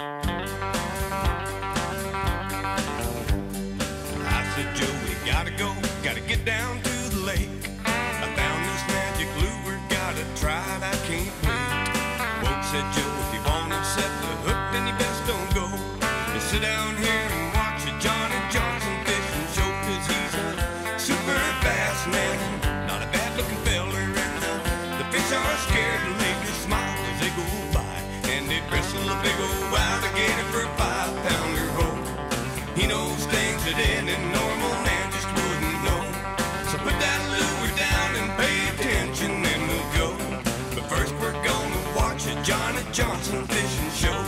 I Johnson fishing show.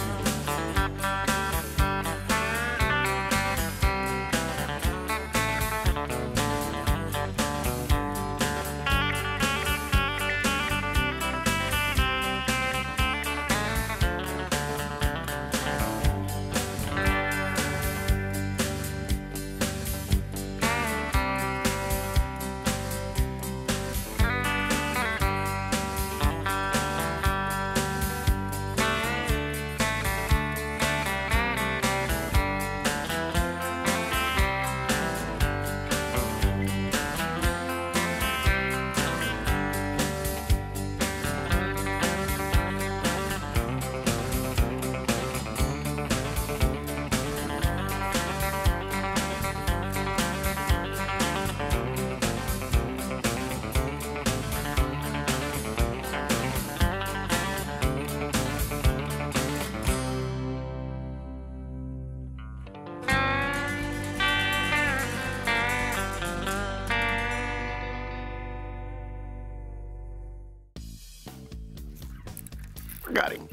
Got him.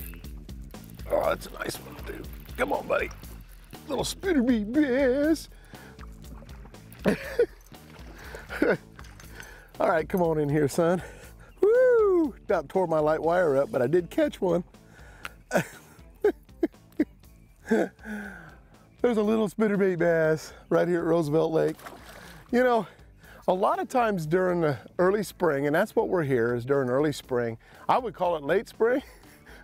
Oh, that's a nice one, dude. Come on, buddy. Little spinnerbait bass. All right, come on in here, son. Woo! About tore my light wire up, but I did catch one. There's a little spinnerbait bass right here at Roosevelt Lake. You know, a lot of times during the early spring, and that's what we're here is during early spring. I would call it late spring,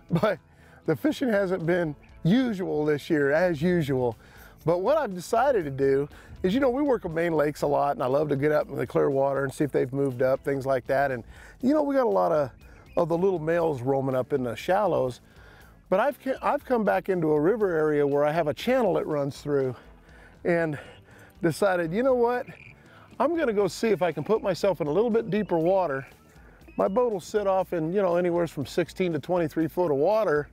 but the fishing hasn't been usual this year, as usual. But what I've decided to do is, you know, we work with main lakes a lot, and I love to get up in the clear water and see if they've moved up, things like that. And, you know, we got a lot of, of the little males roaming up in the shallows. But I've, I've come back into a river area where I have a channel that runs through and decided, you know what? I'm gonna go see if I can put myself in a little bit deeper water. My boat will sit off in, you know, anywhere from 16 to 23 foot of water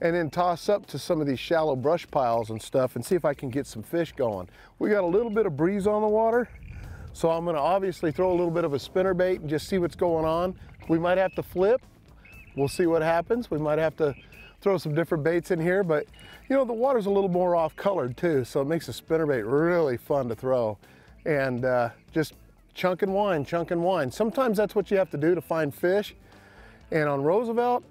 and then toss up to some of these shallow brush piles and stuff and see if I can get some fish going. We got a little bit of breeze on the water, so I'm gonna obviously throw a little bit of a spinner bait and just see what's going on. We might have to flip. We'll see what happens. We might have to throw some different baits in here, but you know, the water's a little more off colored too, so it makes a spinner bait really fun to throw. And uh, just chunk and wine, chunk and wine. Sometimes that's what you have to do to find fish. And on Roosevelt,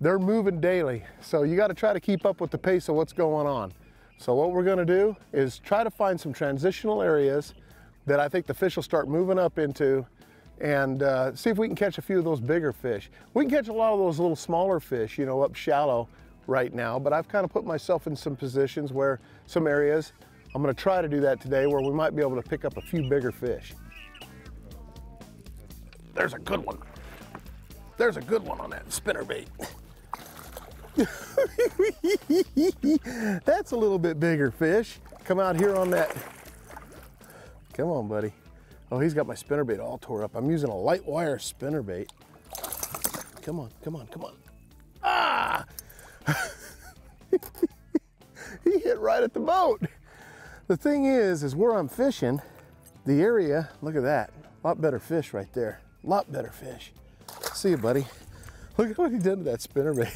they're moving daily. So you gotta try to keep up with the pace of what's going on. So what we're gonna do is try to find some transitional areas that I think the fish will start moving up into and uh, see if we can catch a few of those bigger fish. We can catch a lot of those little smaller fish, you know, up shallow right now, but I've kind of put myself in some positions where some areas, I'm gonna try to do that today where we might be able to pick up a few bigger fish. There's a good one. There's a good one on that spinner bait. That's a little bit bigger fish. Come out here on that. Come on, buddy. Oh, he's got my spinner bait all tore up. I'm using a light wire spinner bait. Come on, come on, come on. Ah! he hit right at the boat. The thing is, is where I'm fishing, the area, look at that. A lot better fish right there. A lot better fish. See you, buddy. Look at what he did to that spinner bait.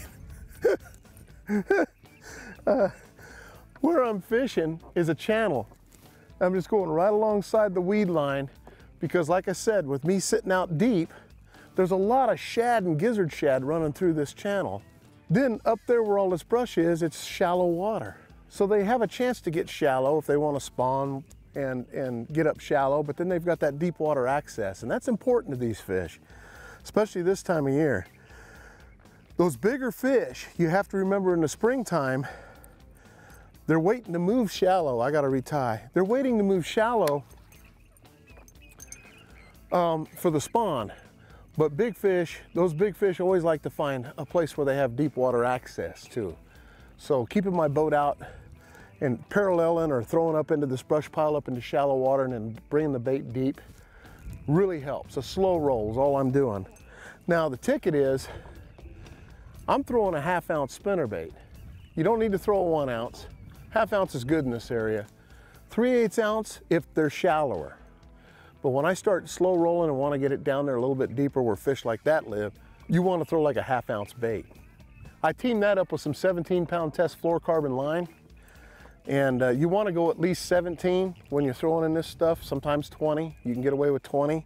uh, where I'm fishing is a channel. I'm just going right alongside the weed line because like I said, with me sitting out deep, there's a lot of shad and gizzard shad running through this channel. Then up there where all this brush is, it's shallow water. So they have a chance to get shallow if they want to spawn and, and get up shallow, but then they've got that deep water access. And that's important to these fish, especially this time of year. Those bigger fish, you have to remember in the springtime, they're waiting to move shallow. I gotta retie. They're waiting to move shallow um, for the spawn. But big fish, those big fish always like to find a place where they have deep water access too. So keeping my boat out and paralleling or throwing up into this brush pile up into shallow water and then bringing the bait deep really helps. A slow roll is all I'm doing. Now the ticket is, I'm throwing a half ounce spinner bait. You don't need to throw a one ounce. Half ounce is good in this area. Three eighths ounce if they're shallower. But when I start slow rolling and want to get it down there a little bit deeper where fish like that live, you want to throw like a half ounce bait. I teamed that up with some 17 pound test fluorocarbon line. And uh, you want to go at least 17 when you're throwing in this stuff, sometimes 20. You can get away with 20.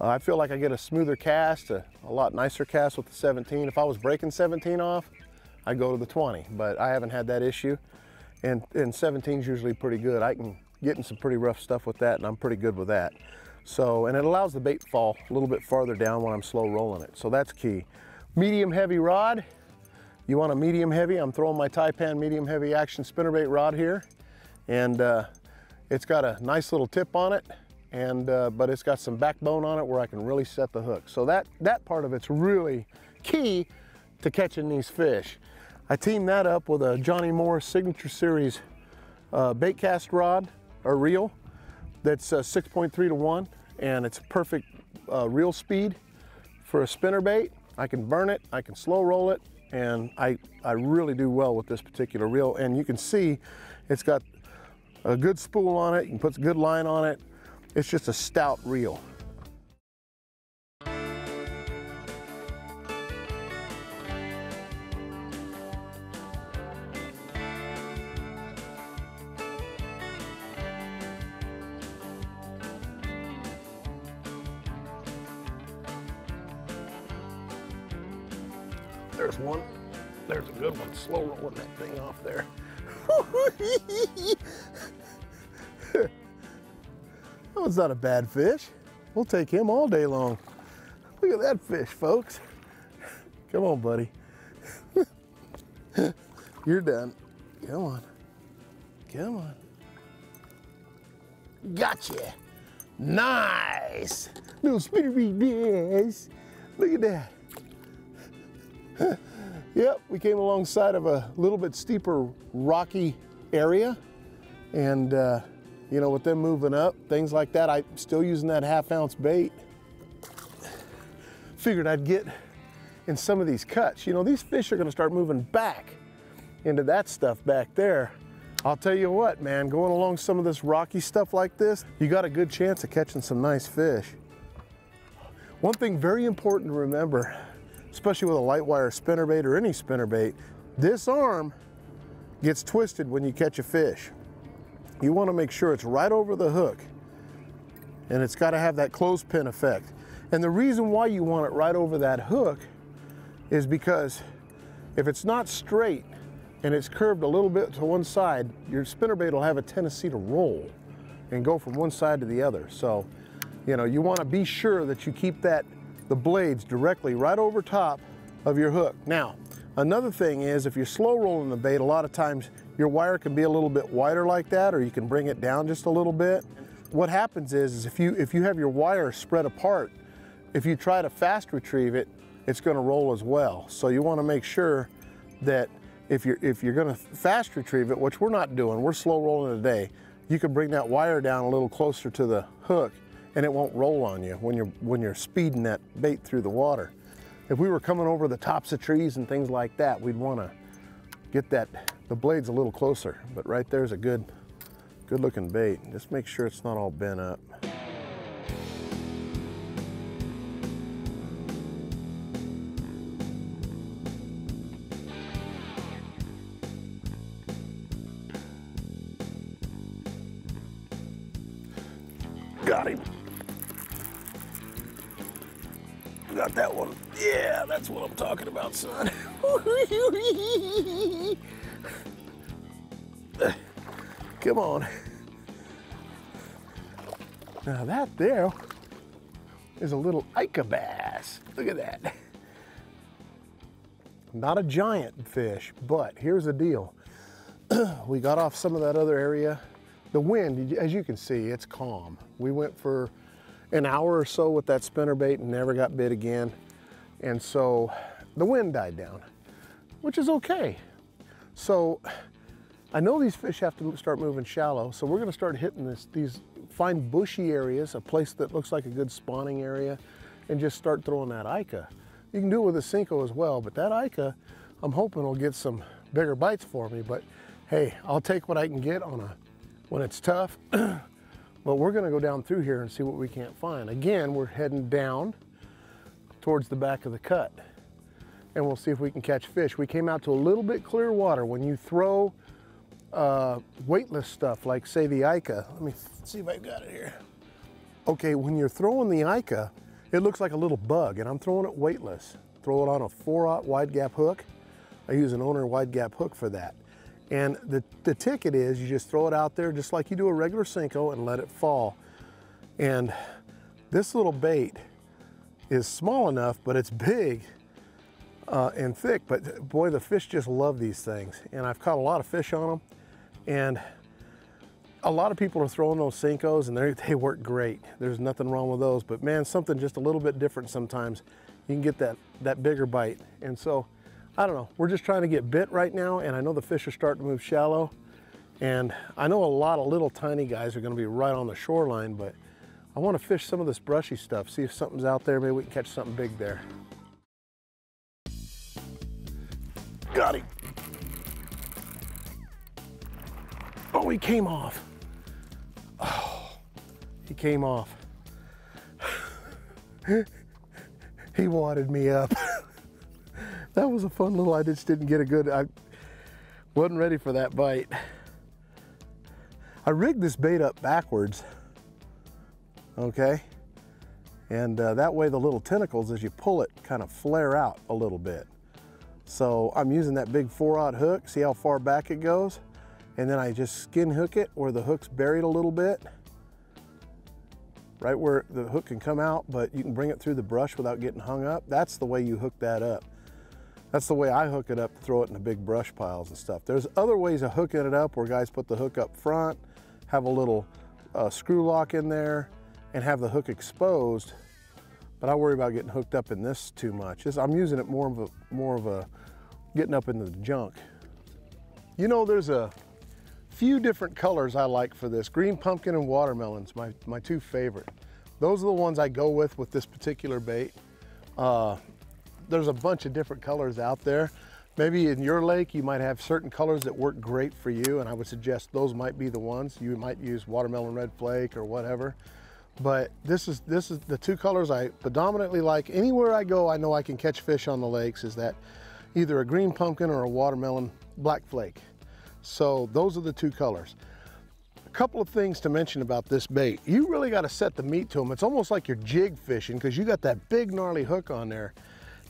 Uh, I feel like I get a smoother cast, a, a lot nicer cast with the 17. If I was breaking 17 off, I'd go to the 20, but I haven't had that issue. And, and 17 is usually pretty good. I can get in some pretty rough stuff with that, and I'm pretty good with that. So, and it allows the bait fall a little bit farther down when I'm slow rolling it. So that's key. Medium heavy rod, you want a medium heavy, I'm throwing my Taipan medium heavy action spinnerbait rod here. And uh, it's got a nice little tip on it, and uh, but it's got some backbone on it where I can really set the hook. So that, that part of it's really key to catching these fish. I teamed that up with a Johnny Morris Signature Series uh, bait cast rod or reel that's uh, 6.3 to 1 and it's perfect uh, reel speed for a spinner bait. I can burn it, I can slow roll it, and I, I really do well with this particular reel. And you can see it's got a good spool on it, you can put a good line on it. It's just a stout reel. There's one. There's a good one. Slow rolling that thing off there. that was not a bad fish. We'll take him all day long. Look at that fish, folks. Come on, buddy. You're done. Come on. Come on. Gotcha. Nice. Little spinnery bass. Look at that. yep, we came alongside of a little bit steeper rocky area. And, uh, you know, with them moving up, things like that, I'm still using that half ounce bait. Figured I'd get in some of these cuts. You know, these fish are gonna start moving back into that stuff back there. I'll tell you what, man, going along some of this rocky stuff like this, you got a good chance of catching some nice fish. One thing very important to remember especially with a light wire spinnerbait or any spinnerbait, this arm gets twisted when you catch a fish. You want to make sure it's right over the hook and it's got to have that clothespin effect. And the reason why you want it right over that hook is because if it's not straight and it's curved a little bit to one side, your spinnerbait will have a tendency to roll and go from one side to the other. So, you know, you want to be sure that you keep that the blades directly right over top of your hook. Now, another thing is if you're slow rolling the bait, a lot of times your wire can be a little bit wider like that, or you can bring it down just a little bit. What happens is, is if you if you have your wire spread apart, if you try to fast retrieve it, it's going to roll as well. So you want to make sure that if you're if you're going to fast retrieve it, which we're not doing, we're slow rolling today, you can bring that wire down a little closer to the hook and it won't roll on you when you're, when you're speeding that bait through the water. If we were coming over the tops of trees and things like that, we'd wanna get that, the blades a little closer, but right there's a good, good looking bait. Just make sure it's not all bent up. Got that one. Yeah, that's what I'm talking about, son. Come on. Now that there is a little Ika bass. Look at that. Not a giant fish, but here's the deal. we got off some of that other area. The wind, as you can see, it's calm. We went for an hour or so with that spinnerbait and never got bit again. And so the wind died down, which is okay. So I know these fish have to start moving shallow, so we're gonna start hitting this, these find bushy areas, a place that looks like a good spawning area, and just start throwing that Ika. You can do it with a Senko as well, but that Ika, I'm hoping will get some bigger bites for me, but hey, I'll take what I can get on a, when it's tough. but we're gonna go down through here and see what we can't find. Again, we're heading down towards the back of the cut and we'll see if we can catch fish. We came out to a little bit clear water. When you throw uh, weightless stuff, like say the Ika. Let me see if I've got it here. Okay, when you're throwing the Ika, it looks like a little bug and I'm throwing it weightless. Throw it on a 4-aught wide gap hook. I use an owner wide gap hook for that. And the, the ticket is you just throw it out there just like you do a regular Senko and let it fall. And this little bait is small enough, but it's big uh, and thick. But boy, the fish just love these things. And I've caught a lot of fish on them. And a lot of people are throwing those Senkos and they work great. There's nothing wrong with those, but man, something just a little bit different sometimes. You can get that, that bigger bite. And so, I don't know, we're just trying to get bit right now and I know the fish are starting to move shallow. And I know a lot of little tiny guys are gonna be right on the shoreline, but I wanna fish some of this brushy stuff, see if something's out there, maybe we can catch something big there. Got him. Oh, he came off. Oh, he came off. he wadded me up. that was a fun little, I just didn't get a good, I wasn't ready for that bite. I rigged this bait up backwards, okay? And uh, that way the little tentacles, as you pull it, kind of flare out a little bit. So I'm using that big 4-aught hook, see how far back it goes? and then I just skin hook it where the hook's buried a little bit, right where the hook can come out, but you can bring it through the brush without getting hung up. That's the way you hook that up. That's the way I hook it up throw it in the big brush piles and stuff. There's other ways of hooking it up where guys put the hook up front, have a little uh, screw lock in there, and have the hook exposed. But I worry about getting hooked up in this too much. I'm using it more of a, more of a getting up into the junk. You know, there's a few different colors I like for this. Green pumpkin and watermelons, my, my two favorite. Those are the ones I go with with this particular bait. Uh, there's a bunch of different colors out there. Maybe in your lake, you might have certain colors that work great for you, and I would suggest those might be the ones. You might use watermelon red flake or whatever. But this is, this is the two colors I predominantly like. Anywhere I go, I know I can catch fish on the lakes is that either a green pumpkin or a watermelon black flake. So those are the two colors. A couple of things to mention about this bait. You really got to set the meat to them. It's almost like you're jig fishing because you got that big gnarly hook on there.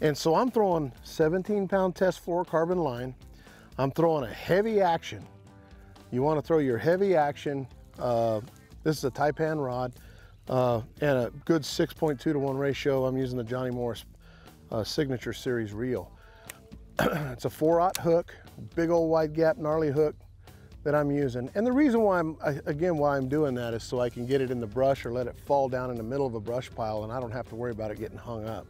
And so I'm throwing 17 pound test fluorocarbon line. I'm throwing a heavy action. You want to throw your heavy action. Uh, this is a Taipan rod uh, and a good 6.2 to 1 ratio. I'm using the Johnny Morris uh, Signature Series reel. it's a 4-aught hook big old wide gap gnarly hook that I'm using. And the reason why I'm, again, why I'm doing that is so I can get it in the brush or let it fall down in the middle of a brush pile and I don't have to worry about it getting hung up,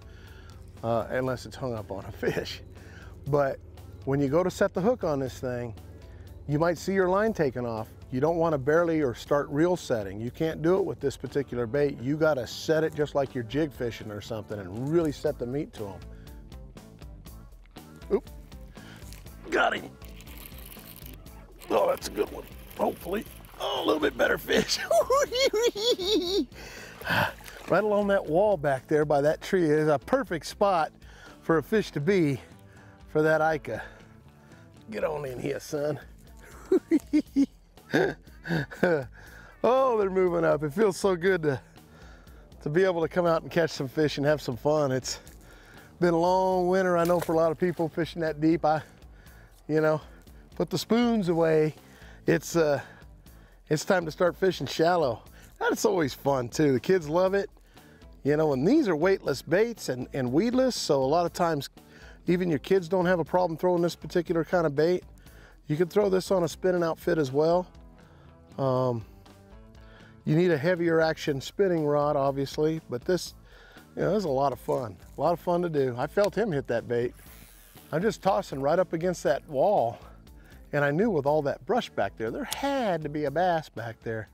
uh, unless it's hung up on a fish. But when you go to set the hook on this thing, you might see your line taken off. You don't want to barely or start reel setting. You can't do it with this particular bait. You got to set it just like you're jig fishing or something and really set the meat to them. Oop. Got him. Oh, that's a good one. Hopefully. Oh, a little bit better fish. right along that wall back there by that tree is a perfect spot for a fish to be for that Ika. Get on in here, son. oh, they're moving up. It feels so good to, to be able to come out and catch some fish and have some fun. It's been a long winter, I know, for a lot of people fishing that deep. I you know, put the spoons away. It's, uh, it's time to start fishing shallow. That's always fun too. The kids love it. You know, and these are weightless baits and, and weedless, so a lot of times even your kids don't have a problem throwing this particular kind of bait. You can throw this on a spinning outfit as well. Um, you need a heavier action spinning rod, obviously, but this, you know, this is a lot of fun. A lot of fun to do. I felt him hit that bait. I'm just tossing right up against that wall, and I knew with all that brush back there, there had to be a bass back there.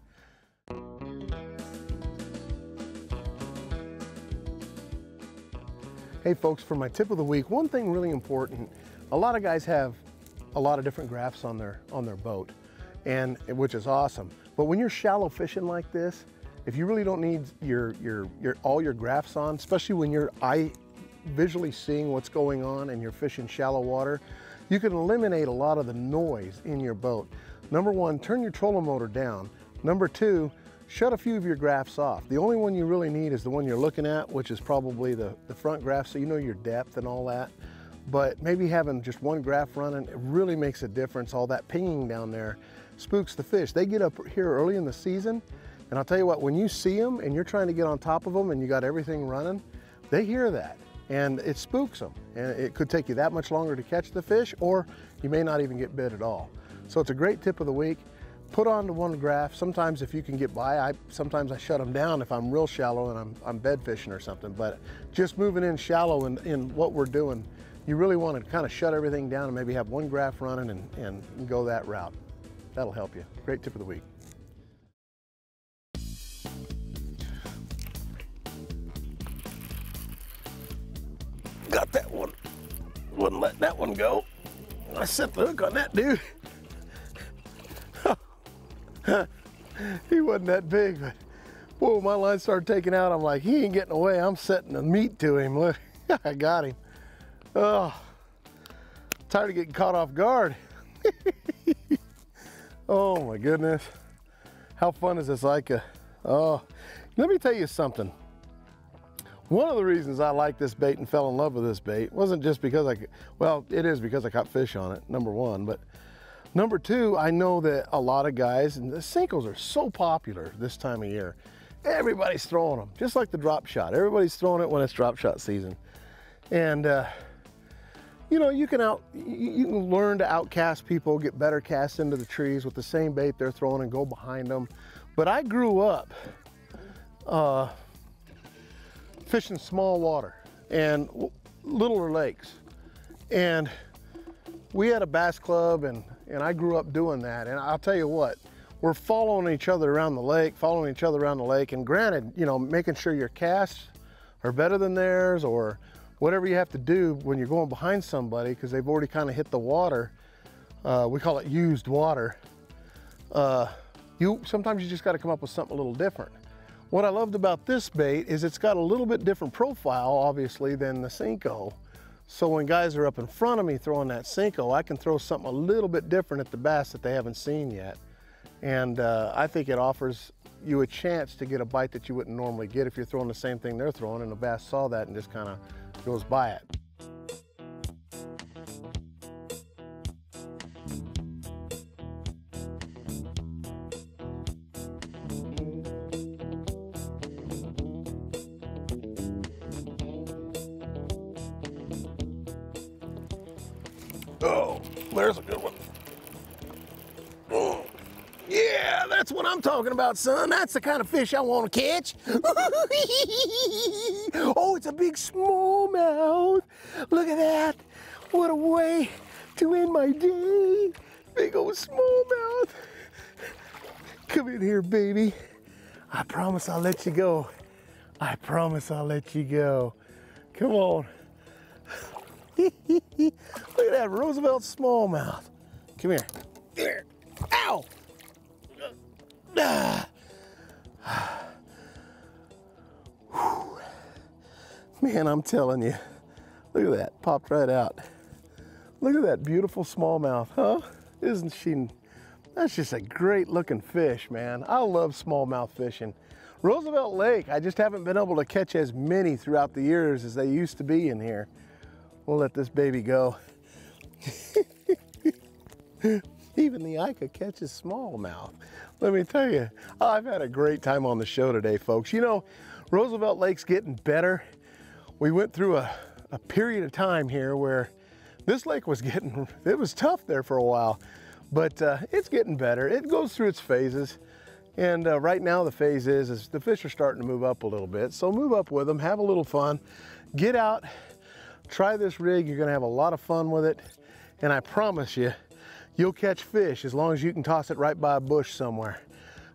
Hey folks, for my tip of the week, one thing really important, a lot of guys have a lot of different graphs on their, on their boat, and which is awesome. But when you're shallow fishing like this, if you really don't need your, your, your, all your graphs on, especially when you're eye visually seeing what's going on and you're fishing shallow water, you can eliminate a lot of the noise in your boat. Number one, turn your trolling motor down. Number two, shut a few of your graphs off. The only one you really need is the one you're looking at, which is probably the, the front graph, so you know your depth and all that. But maybe having just one graph running, it really makes a difference. All that pinging down there spooks the fish. They get up here early in the season, and I'll tell you what, when you see them and you're trying to get on top of them and you got everything running, they hear that and it spooks them. And it could take you that much longer to catch the fish or you may not even get bit at all. So it's a great tip of the week put on to one graph. Sometimes if you can get by, I sometimes I shut them down if I'm real shallow and I'm, I'm bed fishing or something. But just moving in shallow in, in what we're doing, you really want to kind of shut everything down and maybe have one graph running and, and go that route. That'll help you. Great tip of the week. Got that one. Wouldn't let that one go. I set the hook on that dude. he wasn't that big, but whoa, my line started taking out. I'm like, he ain't getting away. I'm setting the meat to him. Look, I got him. Oh, tired of getting caught off guard. oh my goodness. How fun is this Ika? Oh, let me tell you something. One of the reasons I like this bait and fell in love with this bait wasn't just because I, well, it is because I caught fish on it, number one, but Number two, I know that a lot of guys, and the Senkos are so popular this time of year. Everybody's throwing them, just like the drop shot. Everybody's throwing it when it's drop shot season. And, uh, you know, you can out, you can learn to outcast people, get better casts into the trees with the same bait they're throwing and go behind them. But I grew up uh, fishing small water and littler lakes. And we had a bass club and and I grew up doing that. And I'll tell you what, we're following each other around the lake, following each other around the lake. And granted, you know, making sure your casts are better than theirs or whatever you have to do when you're going behind somebody because they've already kind of hit the water. Uh, we call it used water. Uh, you Sometimes you just got to come up with something a little different. What I loved about this bait is it's got a little bit different profile, obviously, than the Senko. So when guys are up in front of me throwing that Senko, I can throw something a little bit different at the bass that they haven't seen yet. And uh, I think it offers you a chance to get a bite that you wouldn't normally get if you're throwing the same thing they're throwing and the bass saw that and just kind of goes by it. Oh, there's a good one. Oh, yeah, that's what I'm talking about, son. That's the kind of fish I want to catch. oh, it's a big smallmouth. Look at that. What a way to end my day. Big old smallmouth. Come in here, baby. I promise I'll let you go. I promise I'll let you go. Come on. Look at that Roosevelt smallmouth. Come here. Here. Ow! Ah. Man, I'm telling you. Look at that. Popped right out. Look at that beautiful smallmouth, huh? Isn't she? That's just a great looking fish, man. I love smallmouth fishing. Roosevelt Lake, I just haven't been able to catch as many throughout the years as they used to be in here. We'll let this baby go. Even the Ika catches smallmouth. Let me tell you, I've had a great time on the show today, folks. You know, Roosevelt Lake's getting better. We went through a, a period of time here where this lake was getting, it was tough there for a while, but uh, it's getting better. It goes through its phases. And uh, right now the phase is, is the fish are starting to move up a little bit. So move up with them, have a little fun, get out, try this rig. You're gonna have a lot of fun with it. And I promise you, you'll catch fish as long as you can toss it right by a bush somewhere.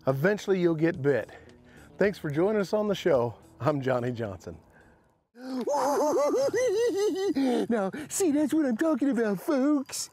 Eventually you'll get bit. Thanks for joining us on the show. I'm Johnny Johnson. now, see, that's what I'm talking about, folks.